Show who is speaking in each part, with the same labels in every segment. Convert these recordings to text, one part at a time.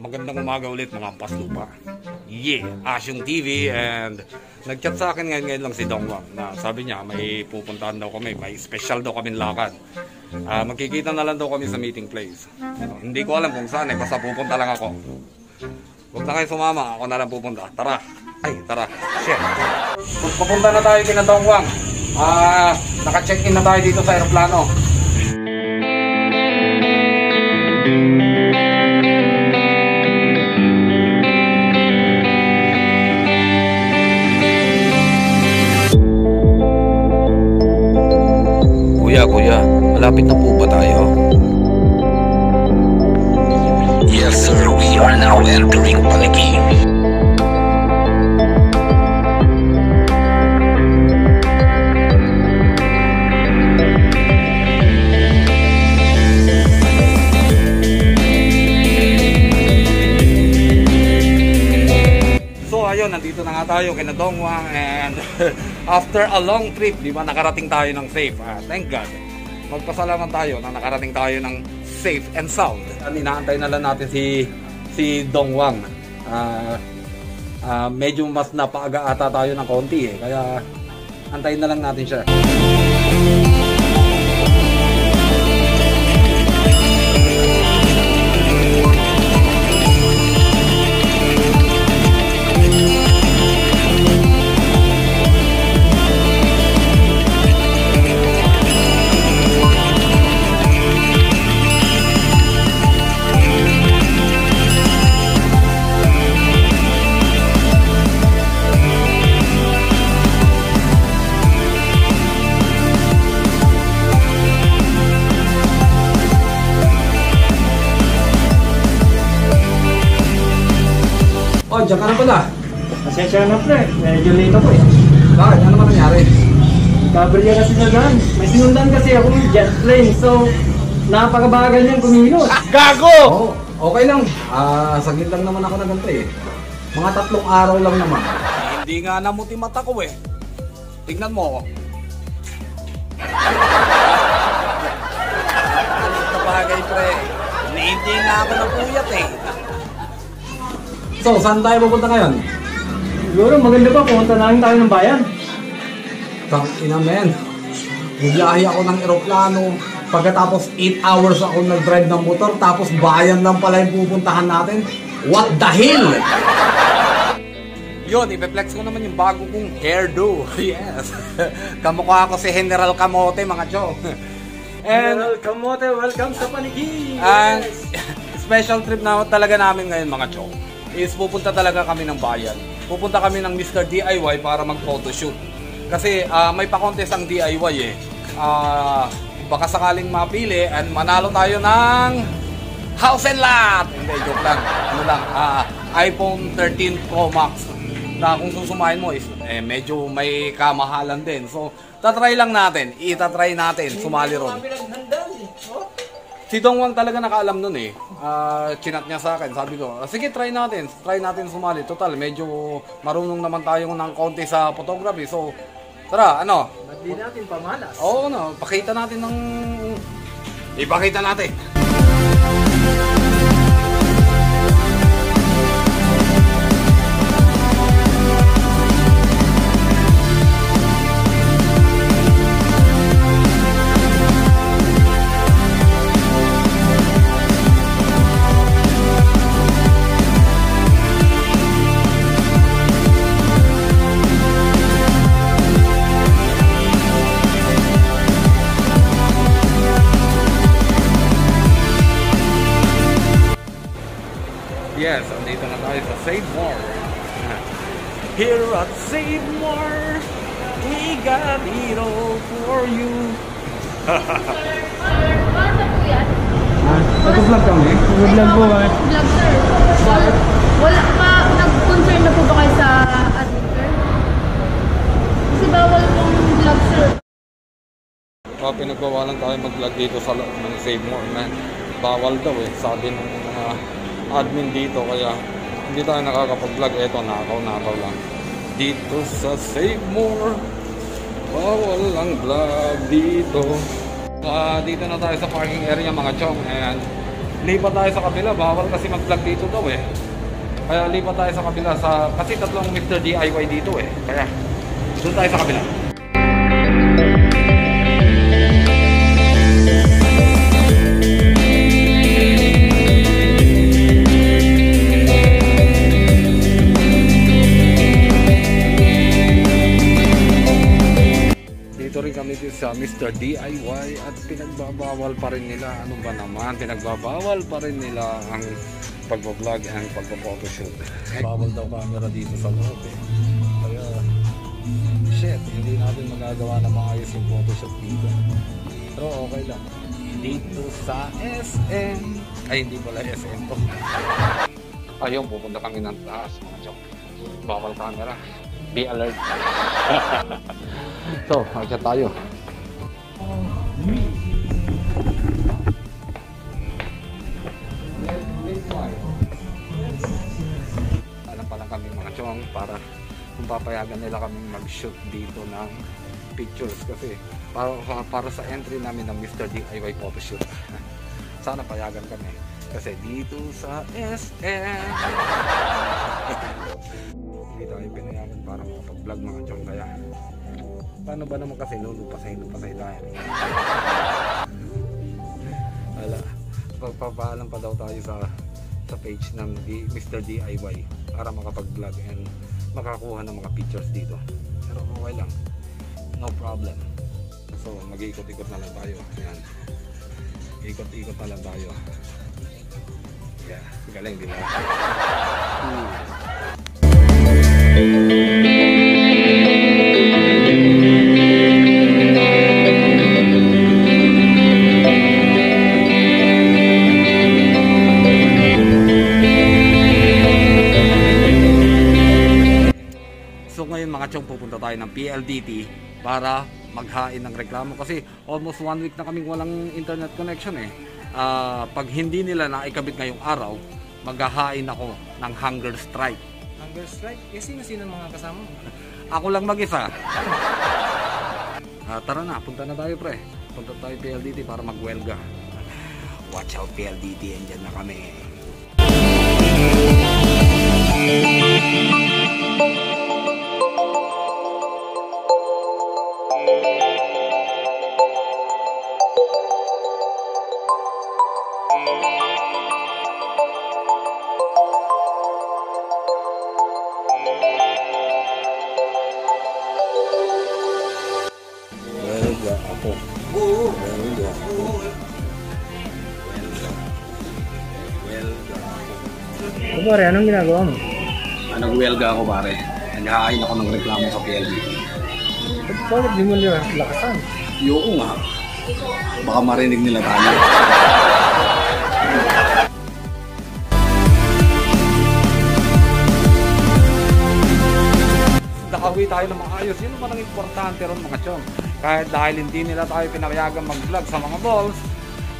Speaker 1: Magandang umaga ulit mga paslupa. Yeah, Asyong TV and nagchat sa akin ngayon ngayon lang si Dongwang na sabi niya may pupuntahan daw kami, may special daw kami lakad. Ah, magkikita na lang daw kami sa meeting place. Ano, hindi ko alam kung saan eh, basta pupunta lang ako. Huwag na kayo sumama, ako na lang pupunta. Tara. Ay, tara. Shit. Papunta na tayo kina Dongwang. Ah, naka-check-in na tayo dito sa aeroplano.
Speaker 2: Malapit na po ba tayo?
Speaker 3: Yes, sir. We are now entering Paliki.
Speaker 1: So ayun, nandito na nga tayo kina Dongwang and after a long trip, di ba, nakarating tayo ng safe. Ah, thank God. Magpasalamat tayo na nakarating tayo ng safe and sound. Inaantay na lang natin si si Dongwang. Ah, ah, medyo mas napaaga ata tayo ng konti eh. Kaya antayin na lang natin siya. Diyan ka na pala.
Speaker 4: Pasensya na pre, medyo late ako eh.
Speaker 1: Bakit? Ano ba nangyari?
Speaker 4: Gabriel kasi sa daan. May sinundan kasi ako ng jet plane, so napakabagal niyang kumilos.
Speaker 1: Oh, okay lang. Ah, saglit lang naman ako nagantay eh. Mga tatlong araw lang naman. Hindi nga namuti mata ko eh. Tingnan mo ako. Na bagay pre. Hindi nga ako napuyat eh. So, saan tayo pupunta ngayon?
Speaker 4: Siguro maganda pa, pumunta na lang tayo ng bayan.
Speaker 1: Tang ina men. Biyahe ako ng eroplano. Pagkatapos 8 hours ako nag-drive ng motor, tapos bayan lang pala yung pupuntahan natin. What the hell? Yun, ipe-flex ko naman yung bago kong hairdo. Yes. Kamukha ako si General Kamote, mga chong. And
Speaker 4: General Kamote, welcome sa Panigi!
Speaker 1: ang special trip na talaga namin ngayon, mga chong, is pupunta talaga kami ng bayan. Pupunta kami ng Mr. DIY para mag-photoshoot. Kasi ah, may pa-contest ang DIY eh. Ah, baka sakaling mapili and manalo tayo ng house and lot. Hindi, joke lang. Ano lang, ah, iPhone 13 Pro Max na kung susumahin mo is eh, medyo may kamahalan din. So, tatry lang natin. Itatry natin. Sumali ron. Si Dongwang talaga nakaalam nun eh. Ah, chinat niya sa akin. Sabi ko, "Ah, sige try natin. Try natin sumali. Total, medyo marunong naman tayo ng konti sa photography. So, tara, ano?
Speaker 4: Ba't di natin pamalas?
Speaker 1: Oo, no. Pakita natin ng... Ipakita natin. Here at Save More, we got it all for you.
Speaker 5: Bata po yan?
Speaker 1: Ito vlog kami.
Speaker 4: Vlog po.
Speaker 5: Vlog sir. Wala pa, nag-concern na po ba kayo sa sir? Kasi bawal pong vlog sir.
Speaker 1: Oh, pinagbawalan tayo mag-vlog dito sa ng Save More, man. Bawal daw eh, sabi ng mga admin dito, kaya hindi tayo nakakapag-vlog. Eto, nakaw-nakaw lang. Dito sa Save More, bawal ang vlog dito. Ah, dito na tayo sa parking area mga chong and lipat tayo sa kabila. Bawal kasi mag-vlog dito daw eh. Kaya lipat tayo sa kabila sa kasi tatlong Mr. DIY dito eh. Kaya doon tayo sa kabila. Mr. DIY at pinagbabawal pa rin nila. Ano ba naman? Pinagbabawal pa rin nila ang pagbablog and pagpa-photoshoot. Bawal daw camera dito sa loob eh. Kaya, shit, hindi natin magagawa na maayos yung photoshoot dito. Pero okay lang. Dito sa SM. Ay, hindi pala SM to. Ayun, pupunta kami ng taas mga chok. Bawal camera. Be alert. so, akyat tayo. Alam pa lang kami mga chong para kung papayagan nila kami mag-shoot dito ng pictures kasi para, para sa entry namin ng Mr. DIY photoshoot. Sana payagan kami kasi dito sa SM hindi tayo pinayagan para makapag-vlog mga chong kaya paano ba naman kasi lulupasay lupasay tayo? Wala. Pagpapaalam pa daw tayo sa sa page ng D, Mr. DIY para makapag-vlog and makakuha ng mga pictures dito. Pero okay lang. No problem. So mag-iikot-ikot na lang tayo. Yan ikot-ikot na lang tayo. Yeah. Galing di ba? Hmm. Tayo ng PLDT para maghain ng reklamo kasi almost one week na kaming walang internet connection eh. Ah, pag hindi nila naikabit ngayong araw, maghahain ako ng hunger strike.
Speaker 4: Hunger strike? Eh, sino-sino mga kasama mo?
Speaker 1: Ako lang mag-isa. Ah, tara na, punta na tayo pre. Punta tayo PLDT para magwelga. Watch out PLDT, andyan na kami.
Speaker 4: Kumare, anong ginagawa mo?
Speaker 1: Ah, Nag-welga ako pare. Naghahain ako ng reklamo sa PLDT.
Speaker 4: Bakit di mo nila lakasan?
Speaker 1: Yoko nga. Baka marinig nila tayo. Nakawi tayo ng maayos. Yun naman ang importante ron mga chong. Kahit dahil hindi nila tayo pinayagan mag-vlog sa mga balls,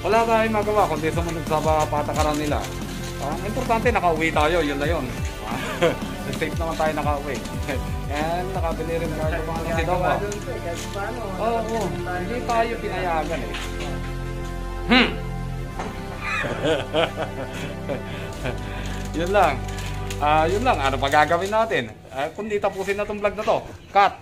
Speaker 1: wala tayong magawa kundi sumunod sa mga patakaran nila. Ang importante, nakauwi tayo. Yun na yun. Safe naman tayo nakauwi. And nakabili rin tayo ng mga nasidawa. Oo, oo. Hindi tayo pinayagan eh. Hmm. yun lang. Ah, yun lang. Ano pa gagawin natin? Ah, kundi tapusin na tong vlog na to. Cut!